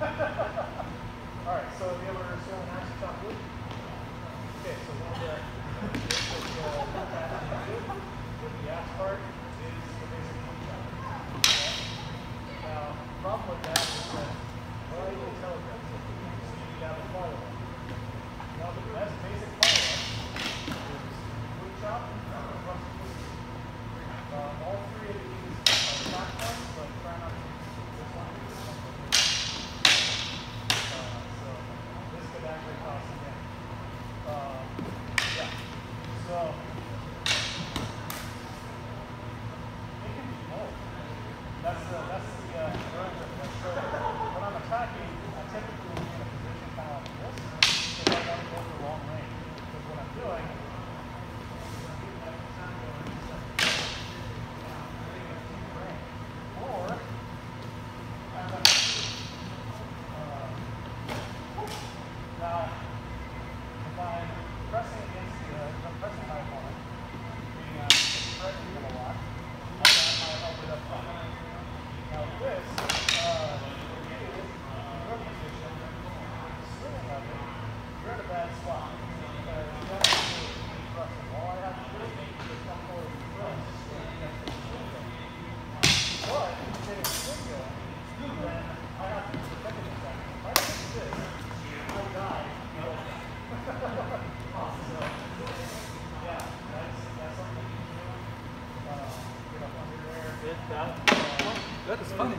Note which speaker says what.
Speaker 1: All right, so the other is still to and chocolate.
Speaker 2: That is funny.